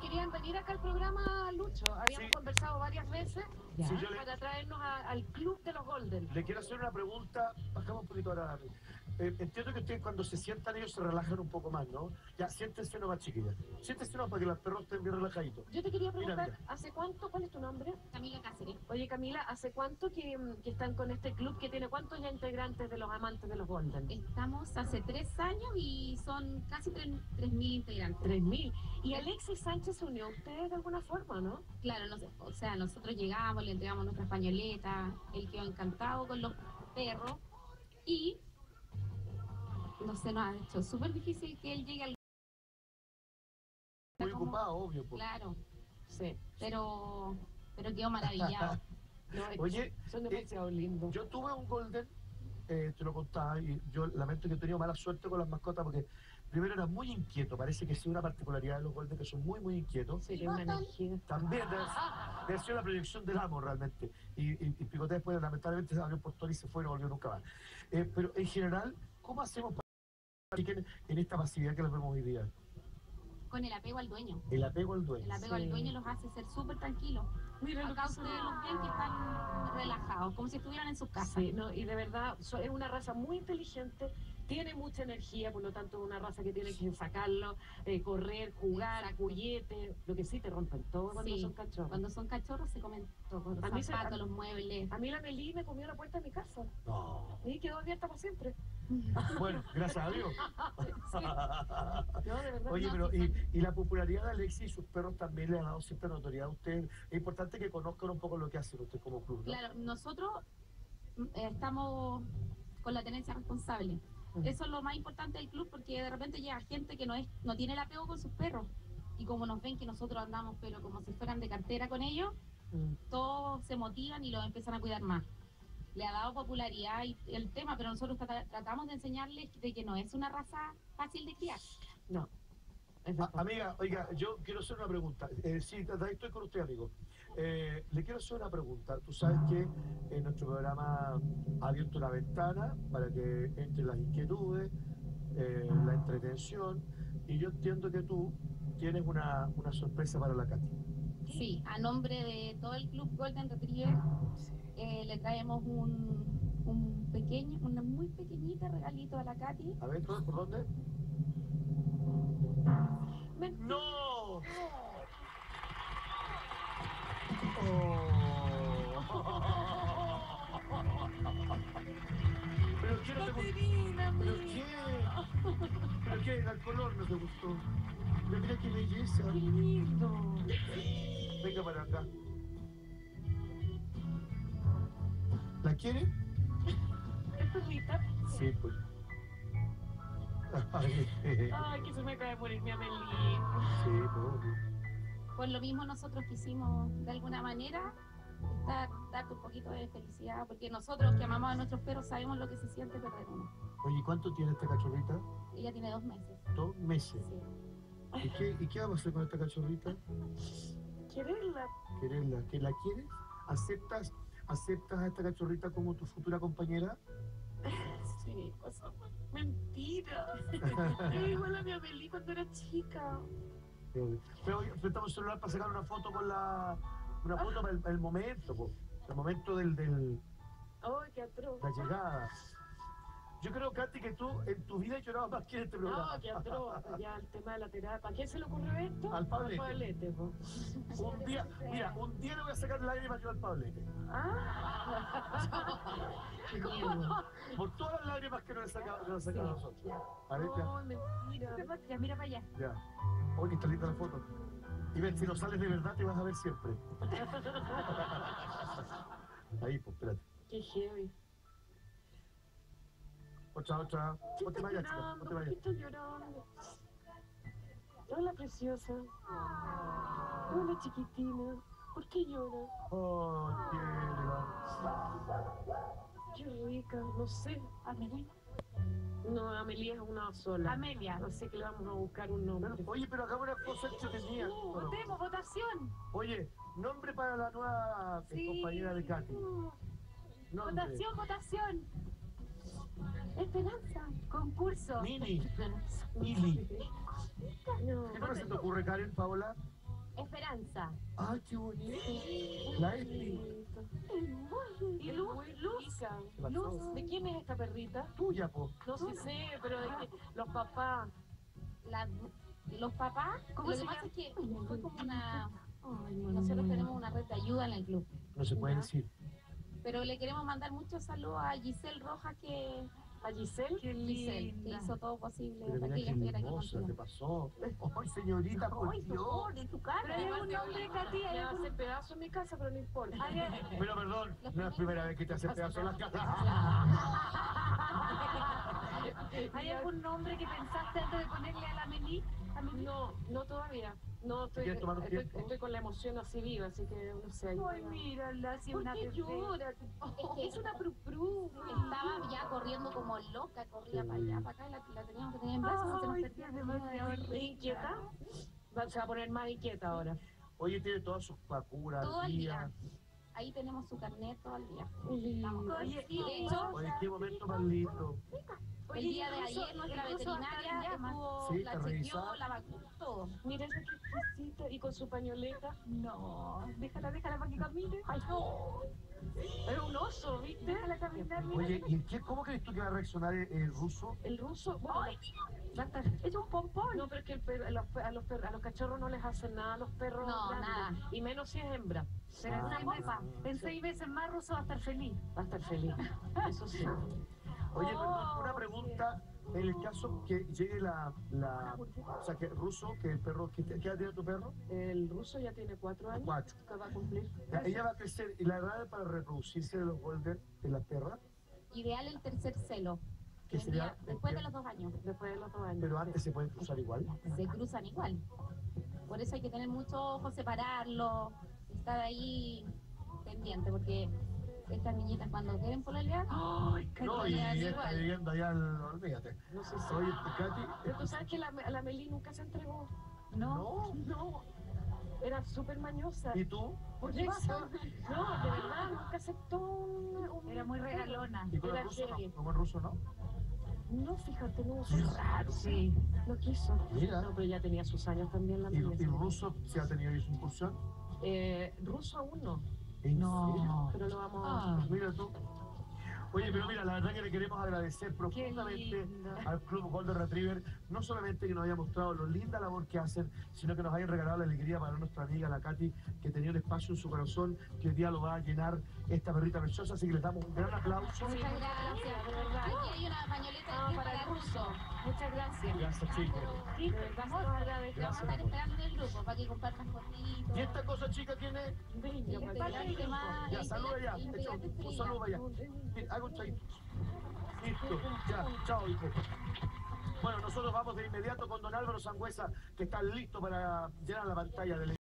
querían venir acá al programa, Lucho. Habíamos Sí. conversado varias veces Sí, le, para traernos a- al club de los Golden. le quiero hacer una pregunta. Bajamos un poquito ahora. Eh, entiendo que ustedes cuando se sientan ellos se relajan un poco más, ¿no? Ya, siéntense nomás, chiquillas. Siéntense nomás para que los perros estén bien relajaditos. Yo te quería Mira, preguntar, ¿hace cuánto? ¿Cuál es tu nombre? Camila Cáceres. Oye, Camila, ¿hace cuánto que, que están con este club que tiene cuántos ya integrantes de los amantes de los Golden? Estamos hace tres años y son casi tres- 3.000 integrantes. 3.000. Y Alexis Sánchez se unió a ustedes de alguna forma, ¿no? Claro, no sé, o sea, nosotros llegamos, le entregamos nuestras pañoletas, él quedó encantado con los perros y no sé, nos ha hecho súper difícil que él llegue al... Muy como- ocupado, obvio. pues. Claro, Sí. pero, pero quedó maravillado. No, Oye, son demasiado lindos. Yo tuve un golden, eh, te lo contaba, y yo lamento que he tenido mala suerte con las mascotas porque primero era muy inquieto, parece que sí una particularidad de los golden que son muy, muy inquietos. Sí, una energía. También debe, ser una proyección del amo realmente. Y, y, y Picoté después lamentablemente se abrió el portón y se fue y no volvió nunca más. Eh, pero en general, ¿cómo hacemos para que en, en esta pasividad que les vemos hoy día? Con el apego al dueño. El apego al dueño. El apego Sí. al dueño los hace ser súper tranquilos. Mira Acá ustedes son. los ven que están relajados, como si estuvieran en sus casas. Sí, no, y de verdad so- es una raza muy inteligente, tiene mucha energía, por lo tanto es una raza que tiene que sacarlo, eh, correr, jugar, Exacto. cullete, lo que sí te rompen todo cuando Sí, son cachorros. Cuando son cachorros se comen todo, los A mí zapatos, los muebles. A mí la Meli me comió la puerta de mi casa No. y quedó abierta para siempre. Bueno, gracias a Dios. Sí. No, de verdad. Oye, No, pero sí, y, y la popularidad de Alexis y sus perros también le ha dado cierta notoriedad a usted. Es importante que conozcan un poco lo que hacen ustedes como club, ¿no? Claro, nosotros mm, eh, estamos con la tenencia responsable. Eso es lo más importante del club porque de repente llega gente que no es no tiene el apego con sus perros. Y como nos ven que nosotros andamos, pero como si fueran de cartera con ellos, Mm. todos se motivan y los empiezan a cuidar más. Le ha dado popularidad y el tema, pero nosotros trata- tratamos de enseñarles de que no es una raza fácil de criar. No. Es A- verdad. amiga, oiga, yo quiero hacer una pregunta. Eh, sí, ahí estoy con usted, amigo. Eh, le quiero hacer una pregunta. Tú sabes que en nuestro programa ha abierto una ventana para que entre las inquietudes, eh, la entretención, y yo entiendo que tú tienes una, una sorpresa para la Katy. Sí, a nombre de todo el club Golden Retriever eh, le traemos un, un pequeño, una muy pequeñita regalito a la Katy. A ver, ¿por dónde? ¡No! ¿Pero qué no te gustó? ¿Pero qué? ¿Pero qué? El color no te gustó. Pero mira qué belleza. Qué lindo. Venga para acá. ¿La quiere? ¿Es perrita? Sí, pues. Ay, que se me acaba de morir mi Amelie. sí, pues. Por lo mismo nosotros quisimos de alguna manera dar, darte un poquito de felicidad, porque nosotros que amamos a nuestros perros sabemos lo que se siente perder uno. Oye, ¿cuánto tiene esta cachorrita? Ella tiene dos meses. Dos meses. sí. ¿Y qué, ¿Y qué vamos a hacer con esta cachorrita? ¿Quererla? ¿Quererla? ¿Que la quieres? ¿Aceptas, ¿Aceptas a esta cachorrita como tu futura compañera? Sí, cosa mentira. Igual a mi Amelie cuando era chica. Pero oye, prestamos el celular para sacar una foto con la. Una foto para el, para el momento, po. El momento del, del, Ay, qué atroz. la llegada. Yo creo, Katy, que tú en tu vida llorado más que en este programa. No, qué atroz. Ya el tema de la terapia. ¿A quién se le ocurrió esto? Al Pablete. Pablete, po. Un día, mira, un día le voy a sacar lágrimas yo al Pablete. Ah, Qué miedo. Por todas las lágrimas que nos ha sacado, nos ha sacado a nosotros. A ver, ya. no, mentira. Ya, mira para allá. ya. Oye, está linda la foto. Y ven, si no sales de verdad, te vas a ver siempre. Ahí, pues, espérate. Qué heavy. Otra, otra. No te vayas, chica, no llorando? te ¿Por qué vayas. estás llorando? Hola, preciosa. Hola, chiquitina. ¿Por qué lloras? Oh, qué Qué rica. No sé. Amelia. No, Amelia es una sola. Amelia. No sé que le vamos a buscar un nombre. oye, pero hagamos una cosa entretenida. Bueno, Votemos, votación. Oye, nombre para la nueva eh, compañera de Katy. Nombre. Votación, votación. Esperanza. Concurso. Mini. Mili. No, ¿Qué nombre se te ocurre, Karen, Paola? Esperanza. ¡Ay, qué bonito! La Espi. Y Luz, Luz. Luz, ¿de quién es esta perrita? Tuya, po. No sí sé, pero de que- los papás. La- los papás, ¿Cómo lo se que pasa es que fue como una... Ay, Nosotros tenemos una red de ayuda en el club. No se puede Ya. decir. Pero le queremos mandar muchos saludos a Giselle Rojas que, A Giselle. Qué Giselle, que hizo todo posible Pero para que qué ella estuviera aquí contigo. pasó. ¡Ay, señorita, por Dios! pobre, tu cara. Pero hay un hombre, Katy, Me hace pedazo en mi casa, pero no importa. Pero perdón, no es la primera vez que te hace pedazo en la casa. ¿Hay algún nombre que pensaste antes de ponerle a la Meli? No, no todavía. No, estoy, ¿Quieres tomar un estoy, estoy con la emoción así viva, así que no sé. Ay, mírala, así ¿Por una qué llora? Es que Es una prupru. Estaba ya corriendo como loca, corría para allá, para acá, y la, la teníamos que tener en brazos. se nos Ay, perdía demasiado verla. ¿Es inquieta? Va- Se va a poner más inquieta ahora. Oye, tiene todas sus vacunas Todo el día. día. Ahí tenemos su carnet todo el día. Oye, Y de hecho, Oye, qué momento más lindo. El día de ayer nuestra veterinaria estuvo, Sí, la chequeó, la vacunó, todo. Miren qué exquisita. Y con su pañoleta. No, déjala, déjala para que camine. Ay, no. Es un oso, ¿viste? Déjala caminar, mira. Oye, ¿y qué, cómo crees tú que va a reaccionar el, el ruso? El ruso, bueno, va a estar- Es un pompón. No, pero es que el perro- a, los, pe- a los perros- a los cachorros no les hacen nada a los perros. No, grandes. nada. Y menos si es hembra. Pero en Ah, seis meses- ah. en seis veces más ruso va a estar feliz. Va a estar feliz. Eso sí. Oye, Oh, perdón, una pregunta. En el caso que llegue la, la o sea, que el ruso, que el perro, ¿qué, qué edad tiene tu perro? El ruso ya tiene cuatro años. Cuatro. Que va a cumplir. Ya, ella va a crecer y la edad para reproducirse de los golden de la perra, Ideal el tercer celo. que sería, después de los dos años. Después de los dos años. pero antes se pueden cruzar igual. Se cruzan igual. Por eso hay que tener mucho ojo, separarlo, estar ahí pendiente, porque estas niñitas cuando quieren pololear, Ay, No, y ella está viviendo allá, al- olvídate. No sé si. Oye, Katy, Pero tú sabes que la, la Meli nunca se entregó. no. no, No. Era súper mañosa. ¿y tú? Por eso. No, de verdad, nunca aceptó un. un Era muy regalona. ¿Y con el Era ruso no? ¿Como el ruso no? No, fíjate, no. Qué raro. Sí, no quiso. Mira. No, pero ya tenía sus años también la ¿Y, Meli. y el ruso se ha tenido ahí su incursión? Eh, ruso aún no, ¿En serio? pero lo vamos Ah. Mira tú. Oye, pero mira, la verdad que le queremos agradecer profundamente al Club Golden Retriever, no solamente que nos haya mostrado lo linda labor que hacen, sino que nos hayan regalado la alegría para nuestra amiga, la Katy, que tenía un espacio en su corazón, que hoy día lo va a llenar esta perrita preciosa, así que les damos un gran aplauso. muchas gracias, de verdad. Aquí hay una pañoleta Ah, aquí para el ruso. Muchas gracias. Gracias, chicos. Sí. Vamos a estar esperando en el grupo para que compartan fotitos. ¿Y esta cosa chica tiene? El Venga, para integrante allá. más. Ya, el saluda ya. un- saludo. Mira, Hago un chayito. Listo, ya, chao, hijo. Bueno, nosotros vamos de inmediato con don Álvaro Sangüesa, que está listo para llenar la pantalla del